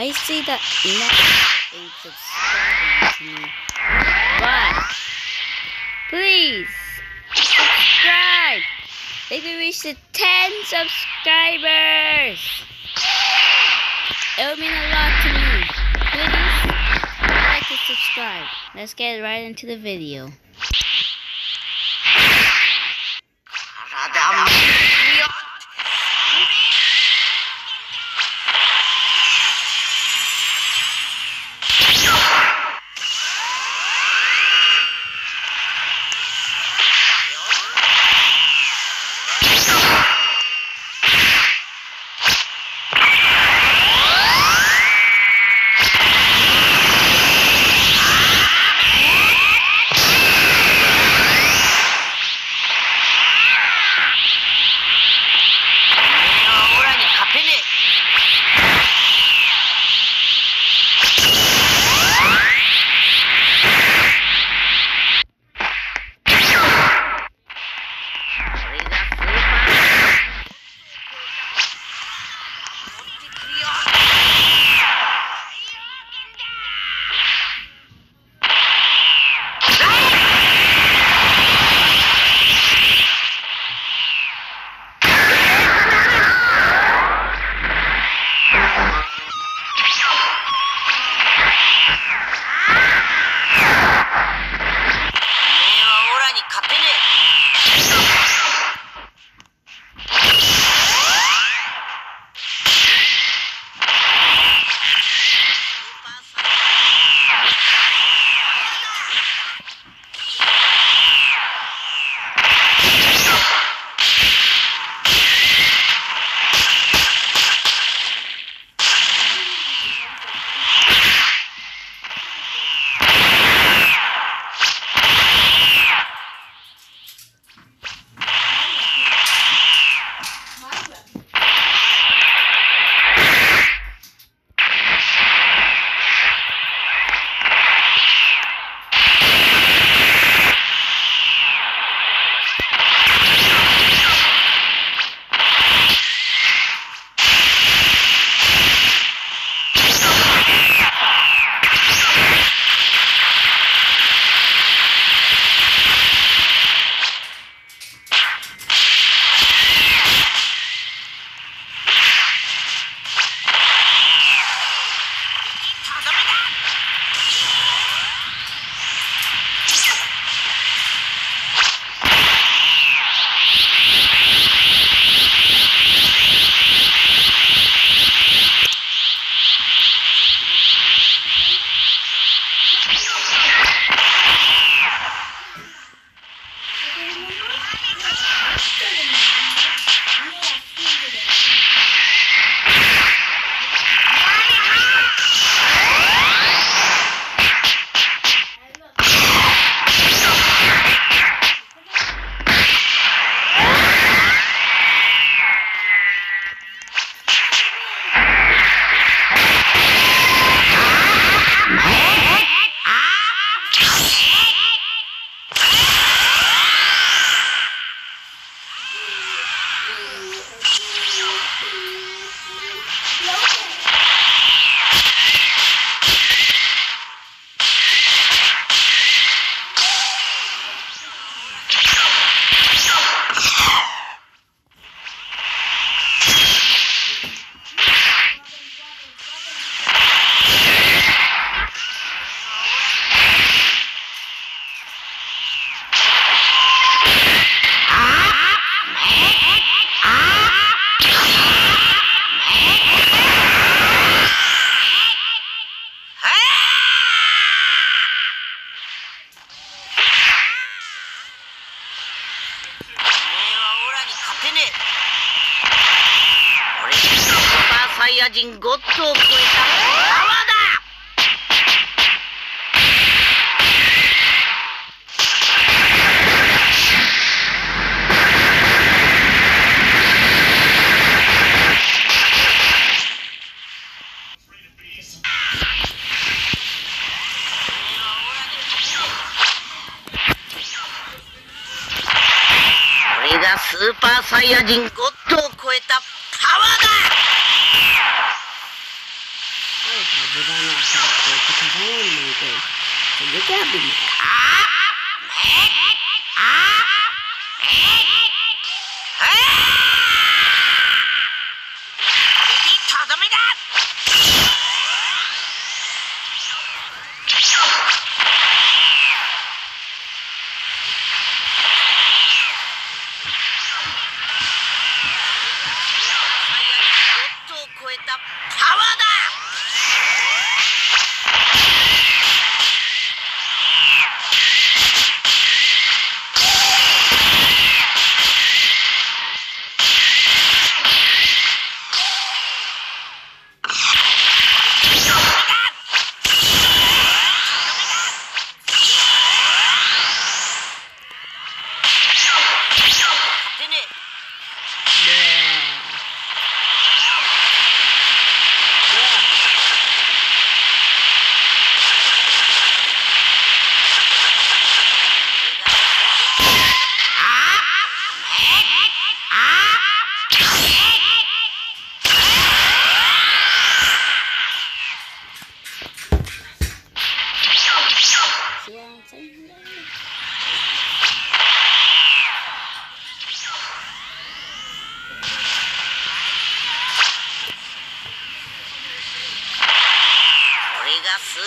I see that next ain't subscribing to me. But please subscribe. Maybe reach the 10 subscribers. It would mean a lot to me. Please like and subscribe. Let's get right into the video. ヤ人ゴッドを超えたパワーだこれがスーパーサイヤ人ゴッ meu Deus. Você viu que é a Bíblia? Ah! Ah! Ah!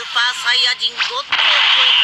ーパーサイヤ人ゴッドを超え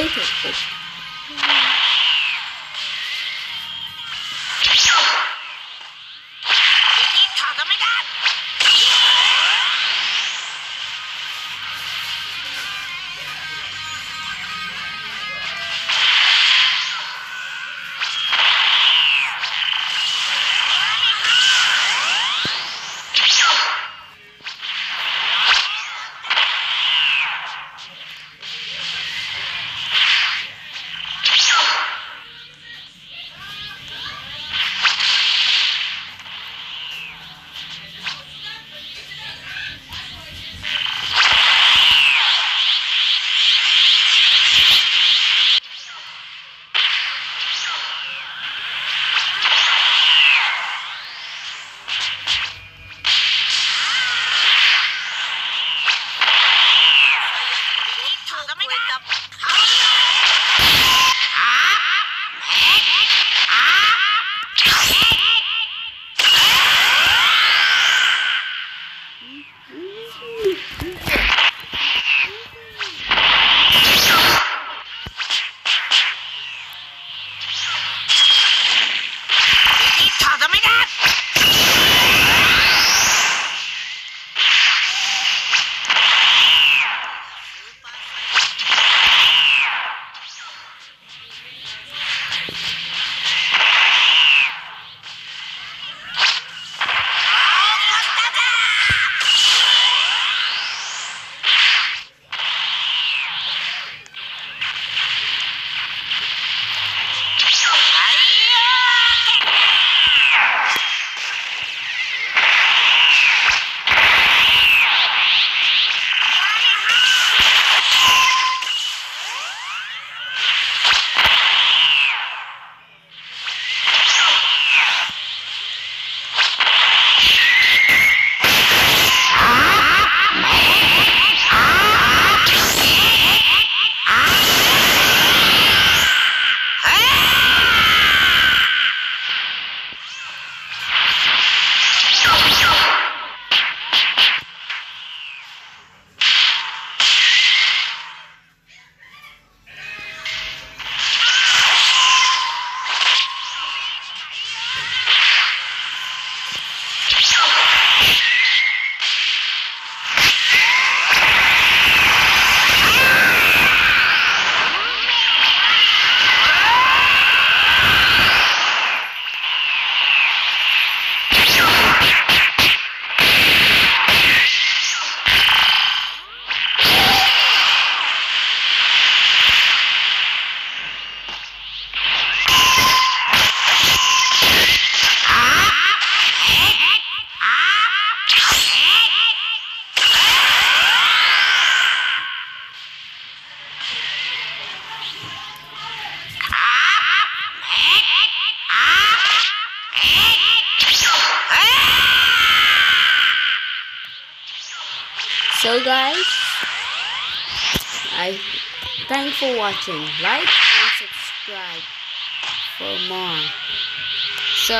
April. Thank for watching. Like and subscribe for more. So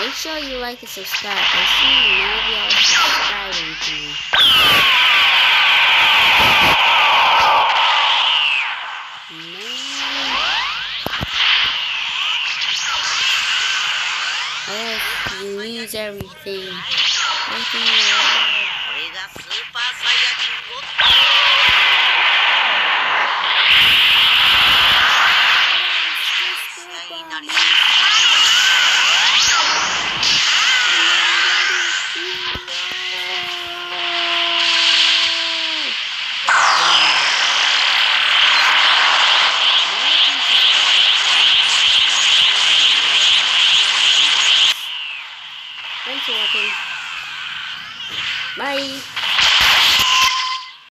make sure you like and subscribe. I see none of y'all subscribing to me. Oh, you lose everything. Everything you love.